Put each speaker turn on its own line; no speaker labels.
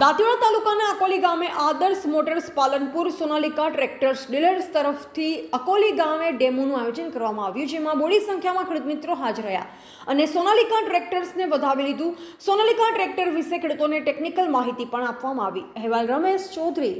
તાલુકાના અકોલી ગામે Adarsh motors Palanpur Sonalika tractors dealers તરફથી અકોલી ગામે ડેમોનું આયોજન કરવામાં આવ્યું, જેમાં બોડી સંખ્યામાં ખેડૂત મિત્રો હાજર રહ્યા અને સોનાલિકા ટ્રેક્ટર્સને વધાવી લીધું. સોનાલિકા ટ્રેક્ટર વિશે ખેડૂતોને ટેકનિકલ માહિતી પણ આપવામાં આવી. અહેવાલ રમેશ ચૌધરી.